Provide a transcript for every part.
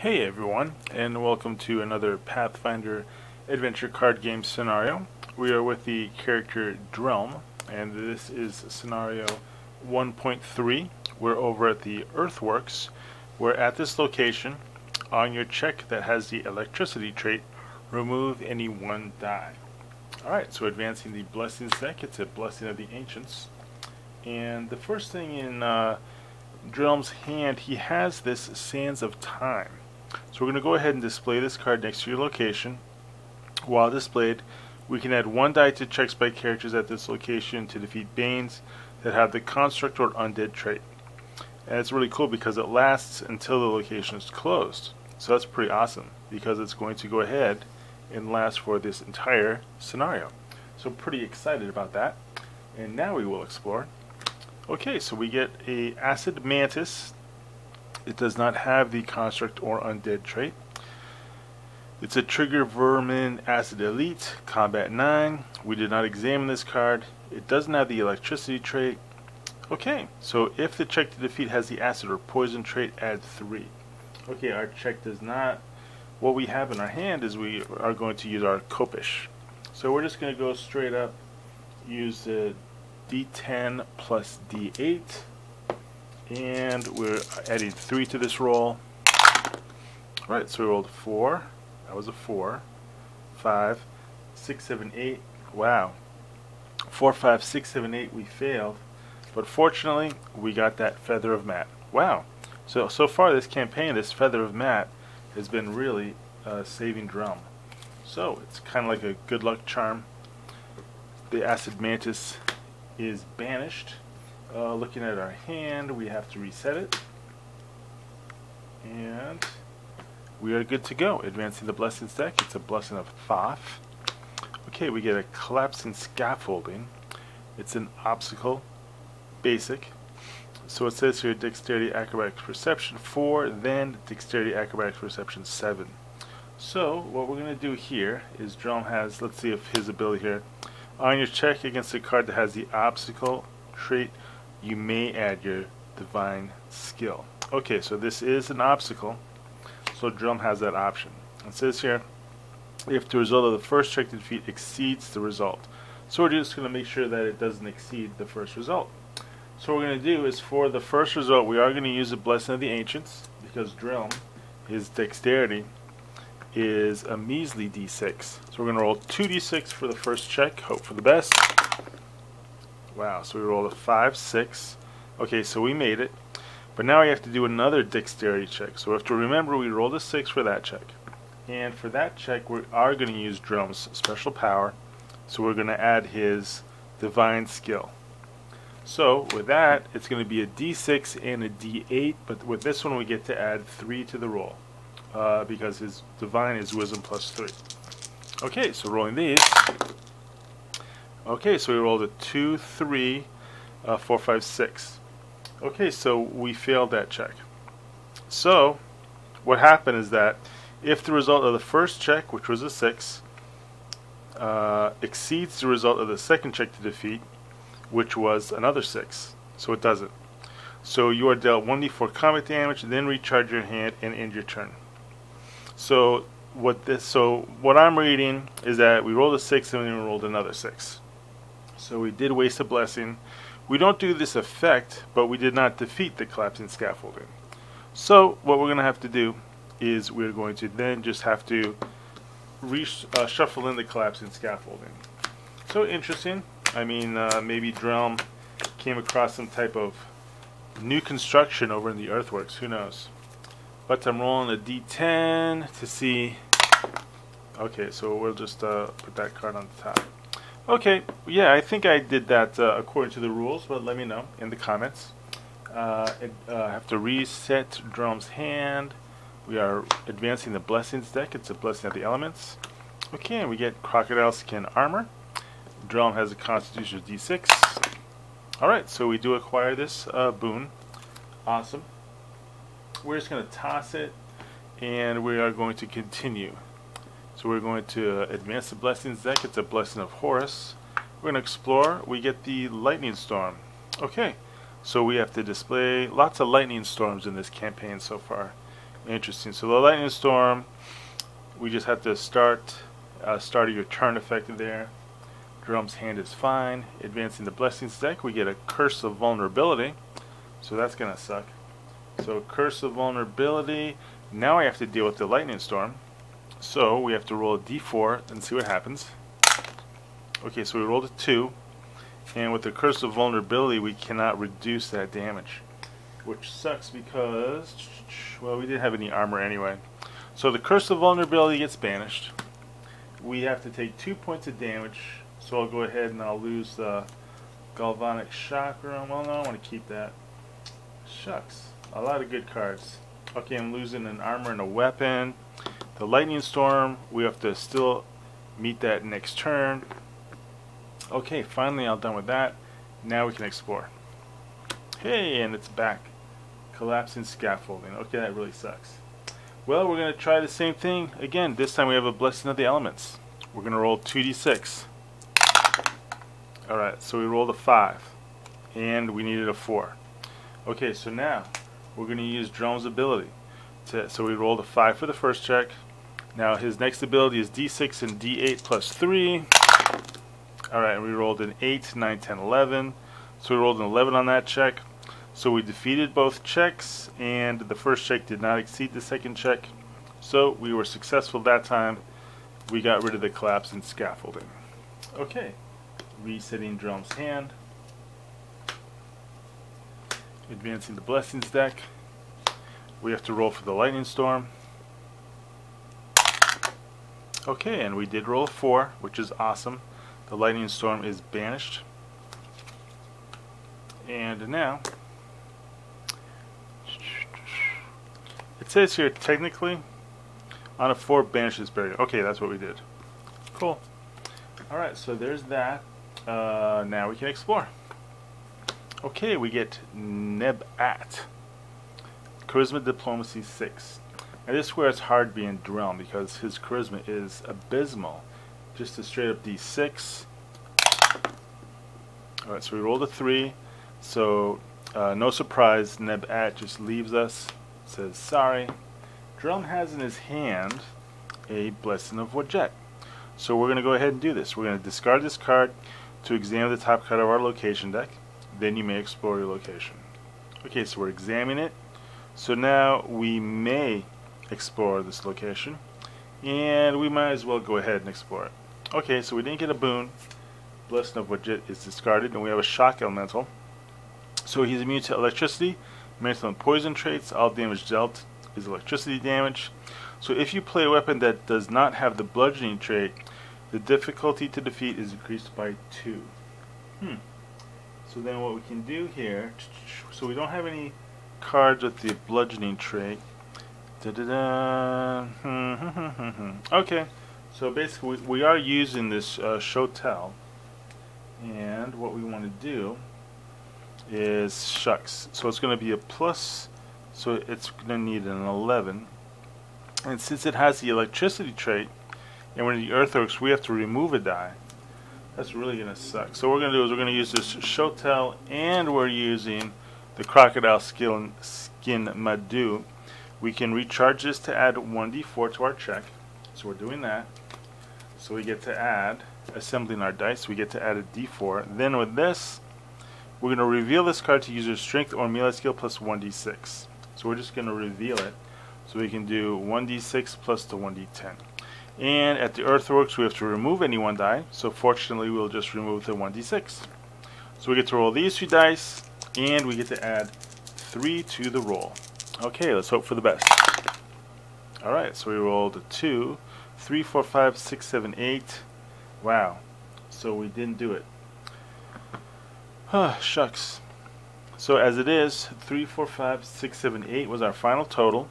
Hey everyone, and welcome to another Pathfinder adventure card game scenario. We are with the character Drelm, and this is scenario 1.3. We're over at the Earthworks. We're at this location. On your check that has the electricity trait, remove any one die. Alright, so advancing the Blessings deck, it's a Blessing of the Ancients. And the first thing in uh, Drelm's hand, he has this Sands of Time. So we're going to go ahead and display this card next to your location. While displayed, we can add one die to checks by characters at this location to defeat Banes that have the Construct or Undead trait. And it's really cool because it lasts until the location is closed. So that's pretty awesome because it's going to go ahead and last for this entire scenario. So pretty excited about that. And now we will explore. Okay, so we get a Acid Mantis. It does not have the Construct or Undead trait. It's a Trigger Vermin Acid Elite, Combat 9. We did not examine this card. It doesn't have the Electricity trait. Okay, so if the check to defeat has the Acid or Poison trait, add 3. Okay, our check does not. What we have in our hand is we are going to use our Khopesh. So we're just going to go straight up, use the d10 plus d8 and we're adding 3 to this roll. Right, so we rolled 4. That was a 4. 5, 6, 7, 8. Wow. 4, 5, 6, 7, 8 we failed. But fortunately, we got that Feather of Maat. Wow. So, so far this campaign, this Feather of Maat has been really saving Drelm. So, it's kind of like a good luck charm. The Acid Mantis is banished. Uh, looking at our hand, we have to reset it. And we are good to go. Advancing the Blessings deck, it's a Blessing of Thoth. Okay, we get a Collapsing Scaffolding. It's an obstacle, basic. So it says here Dexterity, Acrobatics, Perception 4, then Dexterity, Acrobatics, Perception 7. So what we're going to do here is Drelm has, let's see if his ability here, on your check against a card that has the obstacle trait, you may add your divine skill. Okay, so this is an obstacle, so Drelm has that option. It says here, if the result of the first check to defeat exceeds the result. So we're just going to make sure that it doesn't exceed the first result. So what we're going to do is for the first result, we are going to use the Blessing of the Ancients, because Drelm, his dexterity, is a measly d6. So we're going to roll 2d6 for the first check, hope for the best. Wow, so we rolled a 5, 6. Okay, so we made it. But now we have to do another dexterity check. So we have to remember we rolled a 6 for that check. And for that check, we are going to use Drelm's special power. So we're going to add his divine skill. So with that, it's going to be a d6 and a d8. But with this one, we get to add 3 to the roll. Uh, because his divine is wisdom plus 3. Okay, so rolling these. Okay, so we rolled a 2, 3, uh, 4, 5, 6. Okay, so we failed that check. So, what happened is that if the result of the first check, which was a 6, uh, exceeds the result of the second check to defeat, which was another 6. So it doesn't. So you are dealt 1d4 combat damage, then recharge your hand and end your turn. So what this so what I'm reading is that we rolled a 6 and then we rolled another 6. So we did waste a blessing. We don't do this effect, but we did not defeat the collapsing scaffolding. So what we're going to have to do is we're going to then just have to uh, in the collapsing scaffolding. So interesting. I mean, uh, maybe Drelm came across some type of new construction over in the earthworks. Who knows? But I'm rolling a d10 to see. Okay, so we'll just uh, put that card on the top. Okay, yeah, I think I did that uh, according to the rules, but let me know in the comments. Uh, it, uh, I have to reset Drelm's hand. We are advancing the Blessings deck. It's a Blessing of the Elements. Okay, and we get Crocodile Skin Armor. Drelm has a Constitution of D6. Alright, so we do acquire this uh, boon. Awesome. We're just going to toss it, and we are going to continue. So we're going to uh, advance the Blessings deck. It's a Blessing of Horus. We're going to explore. We get the Lightning Storm. Okay, so we have to display lots of lightning storms in this campaign so far. Interesting. So the lightning storm, we just have to start uh, start your turn effect there. Drelm's hand is fine. Advancing the blessings deck, we get a curse of vulnerability. So that's gonna suck. So curse of vulnerability. Now I have to deal with the lightning storm. So we have to roll a d4 and see what happens. Okay, so we rolled a 2. And with the curse of vulnerability, we cannot reduce that damage. Which sucks because, well, we didn't have any armor anyway. So the curse of vulnerability gets banished. We have to take 2 points of damage. So I'll go ahead and I'll lose the galvanic chakram. Well, no, I want to keep that. Shucks. A lot of good cards. Okay, I'm losing an armor and a weapon. The lightning storm, we have to still meet that next turn. Okay, finally I'm done with that. Now we can explore. Hey, and it's back. Collapsing scaffolding. Okay, that really sucks. Well, we're going to try the same thing again. This time we have a blessing of the elements. We're going to roll 2d6. Alright, so we rolled a 5. And we needed a 4. Okay, so now we're going to use Drelm's ability. To, so we rolled a 5 for the first check. Now his next ability is d6 and d8 plus 3. Alright, we rolled an 8, 9, 10, 11. So we rolled an 11 on that check. So we defeated both checks, and the first check did not exceed the second check. So we were successful that time. We got rid of the collapse and scaffolding. Okay, resetting Drelm's hand. Advancing the Blessings deck. We have to roll for the Lightning Storm. Okay, and we did roll a 4, which is awesome. The lightning storm is banished. And now, it says here technically on a 4 banishes barrier. Okay, that's what we did. Cool. Alright, so there's that. Uh, now we can explore. Okay, we get Nebat. Charisma Diplomacy 6. And this is where it's hard being Drelm because his charisma is abysmal just a straight up d6. Alright, so we rolled a 3. So, uh, no surprise, Nebat just leaves us, says sorry. Drelm has in his hand a Blessing of Wadjet. So we're going to go ahead and do this. We're going to discard this card to examine the top card of our location deck. Then you may explore your location. Okay, so we're examining it. So now we may explore this location. And we might as well go ahead and explore it. Okay, so we didn't get a boon. Blessing of Wadjet is discarded, and we have a Shock Elemental. So he's immune to electricity, mental and poison traits. All damage dealt is electricity damage. So if you play a weapon that does not have the bludgeoning trait, the difficulty to defeat is increased by 2. Hmm. So then what we can do here, so we don't have any cards with the bludgeoning trait. Da -da -da. okay. So basically, we, are using this uh, and what we want to do is shucks. So it's going to be a plus, so it's going to need an 11. And since it has the electricity trait, and when the earthworks, we have to remove a die. That's really going to suck. So what we're going to do is we're going to use this show tell, and we're using the crocodile skin, skin Madu. We can recharge this to add 1d4 to our check. So we're doing that. So we get to add, assembling our dice, we get to add a d4. Then with this, we're going to reveal this card to user's strength or melee skill plus 1d6. So we're just going to reveal it. So we can do 1d6 plus the 1d10. And at the earthworks, we have to remove any one die. So fortunately, we'll just remove the 1d6. So we get to roll these two dice, and we get to add 3 to the roll. Okay, let's hope for the best. Alright, so we rolled a 2, three, four, five, six, seven, eight. Wow. So we didn't do it. Huh, shucks. So as it is, three, four, five, six, seven, eight was our final total.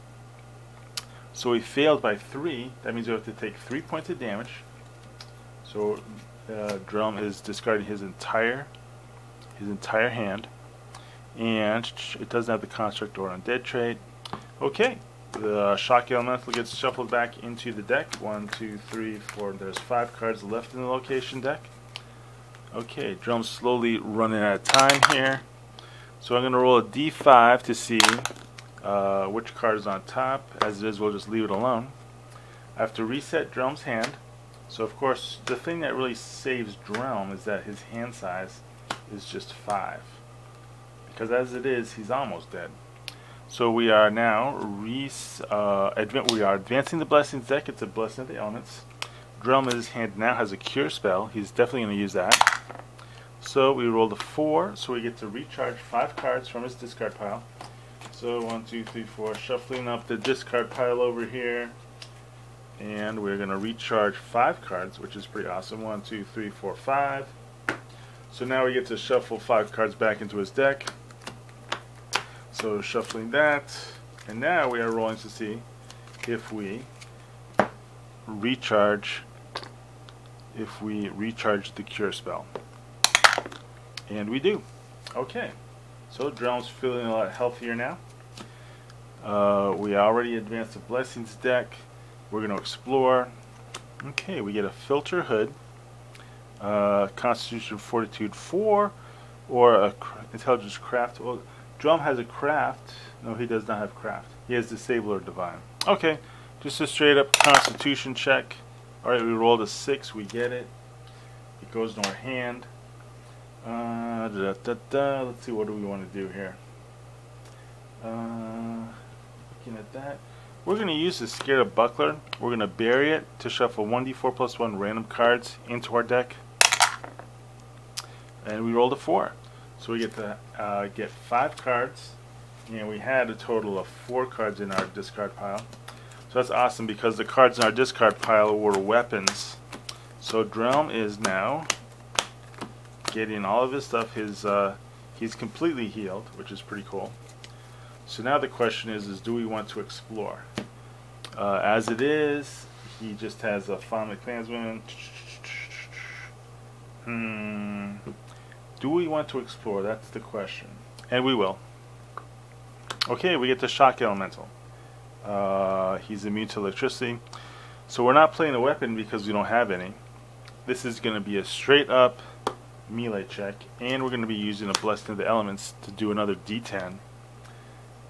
So we failed by 3. That means we have to take 3 points of damage. So uh, Drelm is discarding his entire his entire hand. And it doesn't have the construct or undead trait. Okay, the shock elemental gets shuffled back into the deck. One, two, three, four. There's five cards left in the location deck. Okay, Drelm's slowly running out of time here. So I'm going to roll a d5 to see uh, which card is on top. As it is, we'll just leave it alone. I have to reset Drelm's hand. So of course, the thing that really saves Drelm is that his hand size is just 5. Because as it is, he's almost dead. So we are now re uh, we are advancing the Blessings deck. It's a Blessing of the Elements. Drelm in his hand now has a Cure spell. He's definitely going to use that. So we rolled a 4, so we get to recharge 5 cards from his discard pile. So one, two, three, four, shuffling up the discard pile over here. And we're going to recharge 5 cards, which is pretty awesome. One, two, three, four, five. So now we get to shuffle 5 cards back into his deck. So shuffling that, and now we are rolling to see if we recharge if we recharge the cure spell. And we do. Okay. So Drelm's feeling a lot healthier now. Uh, we already advanced the Blessings deck. We're going to explore. Okay, we get a Filter Hood, uh, Constitution Fortitude 4, or a Intelligence Craft. Well, Drelm has a craft. No, he does not have craft. He has Disabler Divine. Okay, just a straight up Constitution check. Alright, we rolled a 6. We get it. It goes in our hand. Uh, da, da, da, Let's see, what do we want to do here? Uh, looking at that. We're going to use the Scarab Buckler. We're going to bury it to shuffle 1d4 plus 1 random cards into our deck. And we rolled a 4. So we get to uh, get five cards, and we had a total of four cards in our discard pile. So that's awesome because the cards in our discard pile were weapons. So Drelm is now getting all of his stuff. His uh, he's completely healed, which is pretty cool. So now the question is: is do we want to explore? Uh, as it is, he just has a Family Clansman. Hmm. Do we want to explore? That's the question. And we will. Okay, we get the Shock Elemental. Uh, he's immune to electricity. So we're not playing a weapon because we don't have any. This is going to be a straight up melee check. And we're going to be using a Blessing of the Elements to do another D10.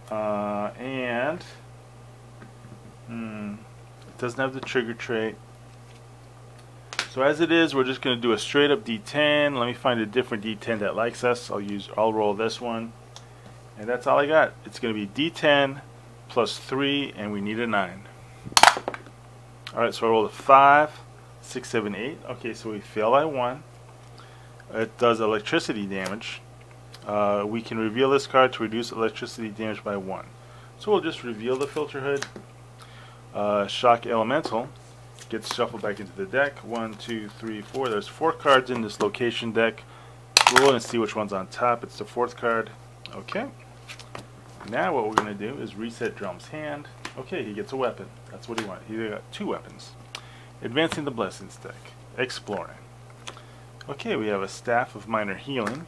Uh, and... Hmm, it doesn't have the trigger trait. So as it is, we're just going to do a straight up D10. Let me find a different D10 that likes us. I'll use, I'll roll this one. And that's all I got. It's going to be D10 plus 3, and we need a 9. Alright, so I rolled a 5, 6, 7, 8. Okay, so we fail by 1. It does electricity damage. Uh, we can reveal this card to reduce electricity damage by 1. So we'll just reveal the filter hood. Uh, shock Elemental gets shuffled back into the deck. One, two, three, four. There's four cards in this location deck. Roll and see which one's on top. It's the fourth card. Okay. Now what we're going to do is reset Drelm's hand. Okay, he gets a weapon. That's what he wants. He got two weapons. Advancing the Blessings deck. Exploring. Okay, we have a Staff of Minor Healing.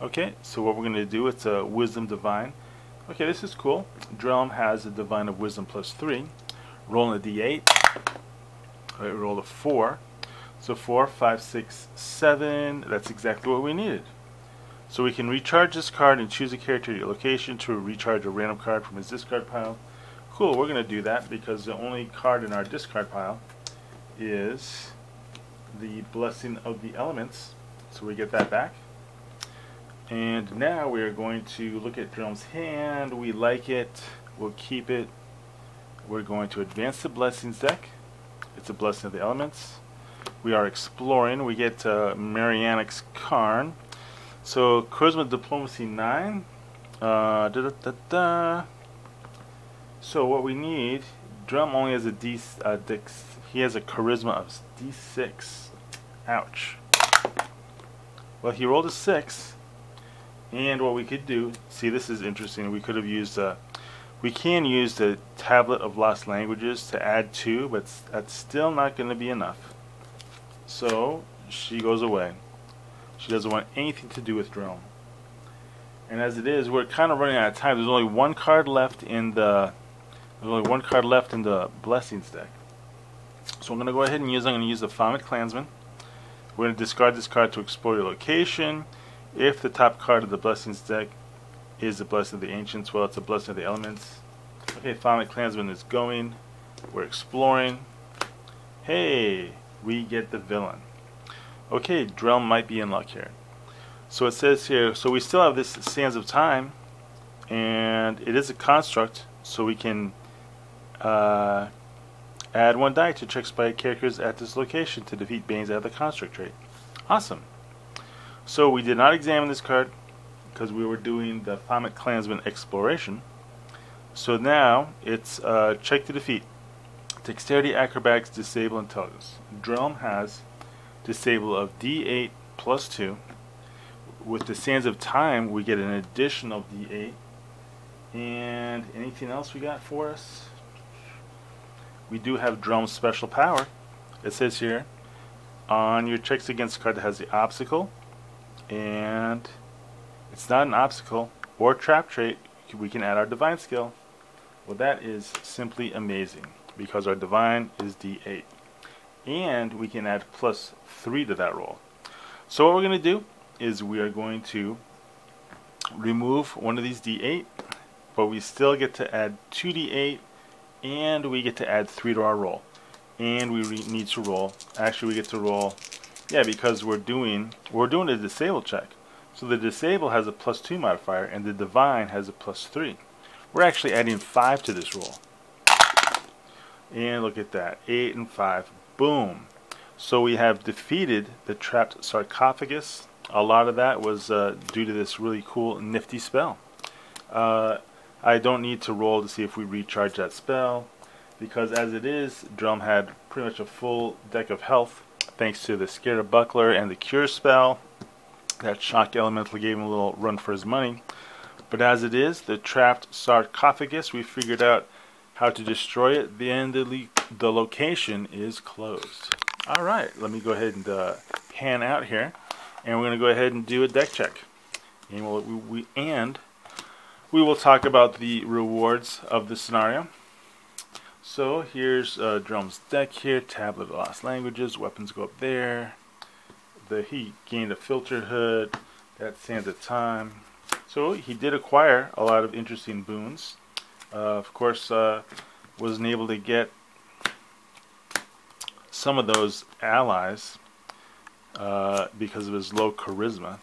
Okay, so what we're going to do, it's a Wisdom Divine. Okay, this is cool. Drelm has a Divine of Wisdom plus 3. Rolling a d8. I rolled a 4. So 4, 5, 6, 7. That's exactly what we needed. So we can recharge this card and choose a character at your location to recharge a random card from his discard pile. Cool, we're going to do that because the only card in our discard pile is the Blessing of the Elements. So we get that back. And now we are going to look at Drelm's hand. We like it. We'll keep it. We're going to advance the Blessings deck. It's a blessing of the elements. We are exploring. We get uh, Marianix Karn. So Charisma Diplomacy 9. Uh, da, da, da, so what we need, Drelm only has a D, uh, he has a Charisma of D6. Ouch. Well, he rolled a 6. And what we could do, see this is interesting, we could have used a we can use the Tablet of Lost Languages to add two, but that's still not going to be enough. So she goes away. She doesn't want anything to do with Drelm. And as it is, we're kind of running out of time. There's only one card left in the there's only one card left in the Blessings deck. So I'm going to go ahead and use I'm going to use the Thaumic Clansman. We're going to discard this card to explore your location. If the top card of the Blessings deck is the blessing of the ancients. Well, it's a blessing of the elements. Okay, Thaumic Clansman is going. We're exploring. Hey, we get the villain. Okay, Drelm might be in luck here. So it says here, so we still have this Sands of Time, and it is a construct, so we can uh, add one die to check spy characters at this location to defeat Banes at the construct trait. Awesome. So we did not examine this card because we were doing the Thaumic Clansman exploration. So now it's uh, check to defeat. Dexterity, Acrobatics, Disable, Intelligence. Drelm has disable of D8 plus 2. With the Sands of Time, we get an additional D8. And anything else we got for us? We do have Drelm's special power. It says here, on your checks against a card that has the obstacle, and it's not an obstacle or trap trait, we can add our divine skill. Well, that is simply amazing because our divine is D8. And we can add plus 3 to that roll. So what we're going to do is we are going to remove one of these D8, but we still get to add 2D8 and we get to add 3 to our roll. And we need to roll, actually we get to roll, yeah, because we're doing, we're doing a disable check. So the disable has a plus 2 modifier and the divine has a plus 3. We're actually adding 5 to this roll. And look at that, 8 and 5, boom. So we have defeated the trapped sarcophagus. A lot of that was uh, due to this really cool nifty spell. Uh, I don't need to roll to see if we recharge that spell because as it is, Drelm had pretty much a full deck of health thanks to the Scarab Buckler and the Cure spell. That Shock Elemental gave him a little run for his money. But as it is, the trapped sarcophagus, we figured out how to destroy it. The end of the, the location is closed. Alright, let me go ahead and uh, pan out here. And we're going to go ahead and do a deck check. And, we'll, we, we, and we will talk about the rewards of the scenario. So here's uh, Drelm's deck here, Tablet of Lost Languages, weapons go up there. The He gained a filter hood, that Sands of Time. So he did acquire a lot of interesting boons. Uh, of course, uh, wasn't able to get some of those allies uh, because of his low charisma.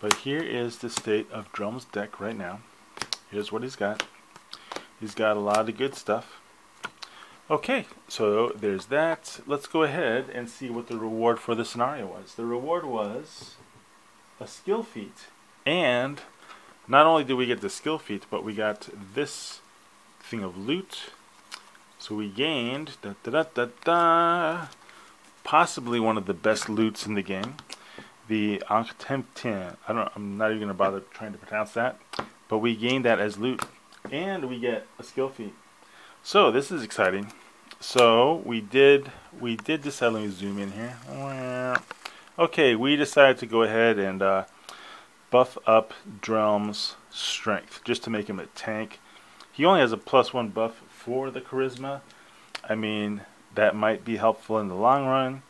But here is the state of Drelm's deck right now. Here's what he's got. He's got a lot of good stuff. Okay, so there's that. Let's go ahead and see what the reward for the scenario was. The reward was a skill feat. And not only did we get the skill feat, but we got this thing of loot. So we gained da, da, da, da, possibly one of the best loots in the game. The Ankh-Temptin. I don't I'm not even gonna bother trying to pronounce that. But we gained that as loot. And we get a skill feat. So this is exciting. So we did we did decide let me zoom in here. Okay, we decided to go ahead and uh, buff up Drelm's strength just to make him a tank. He only has a plus one buff for the charisma. I mean, that might be helpful in the long run.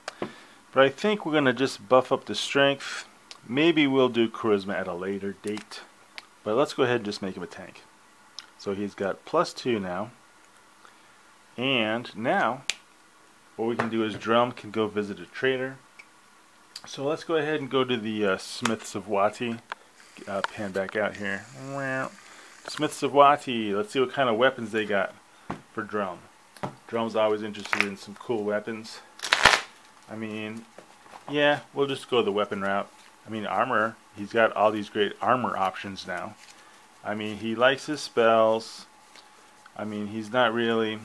But I think we're going to just buff up the strength. Maybe we'll do charisma at a later date. But let's go ahead and just make him a tank. So he's got plus two now. And now, what we can do is Drelm can go visit a trader. So let's go ahead and go to the uh, Smiths of Wati. Uh, pan back out here. Smiths of Wati. Let's see what kind of weapons they got for Drelm. Drelm's always interested in some cool weapons. I mean, yeah, we'll just go the weapon route. I mean, armor, he's got all these great armor options now. I mean, he likes his spells. I mean, he's not really...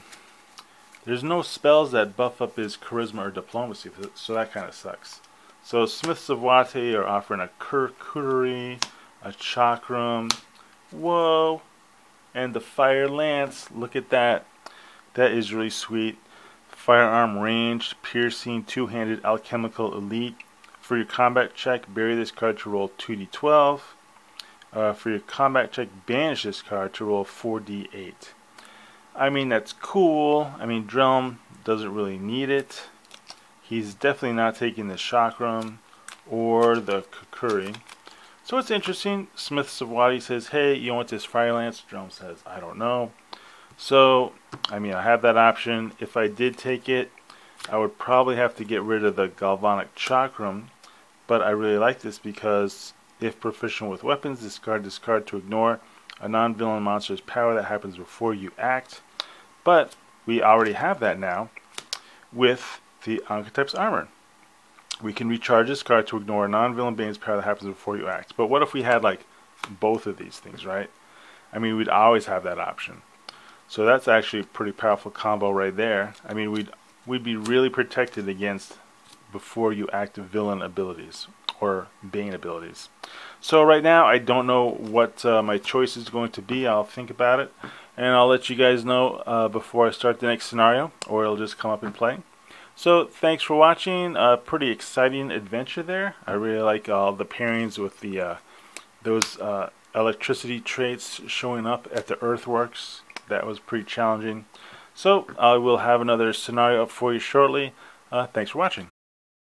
There's no spells that buff up his charisma or diplomacy, so that kind of sucks. So Smiths of Wati are offering a Kurkuri, a Chakram, whoa, and the Fire Lance, look at that. That is really sweet. Firearm range, piercing, two-handed alchemical elite. For your combat check, bury this card to roll 2d12. Uh, for your combat check, banish this card to roll 4d8. I mean, that's cool. I mean, Drelm doesn't really need it. He's definitely not taking the Chakram or the Kukuri. So it's interesting. Smiths of Wati says, hey, you want this Fire Lance? Drelm says, I don't know. So, I mean, I have that option. If I did take it, I would probably have to get rid of the Galvanic Chakram, but I really like this because if proficient with weapons, discard discard to ignore a non-villain monster's power that happens before you act. But we already have that now with the Archetype's Armor. We can recharge this card to ignore a non-villain Bane's power that happens before you act. But what if we had like both of these things, right? I mean, we'd always have that option. So that's actually a pretty powerful combo right there. I mean, we'd we'd be really protected against before you active villain abilities or Bane abilities. So right now I don't know what uh, my choice is going to be. I'll think about it and I'll let you guys know uh, before I start the next scenario or it'll just come up and play. So thanks for watching. A pretty exciting adventure there. I really like all the pairings with the uh, those uh, electricity traits showing up at the earthworks. That was pretty challenging. So I will have another scenario up for you shortly. Uh, thanks for watching.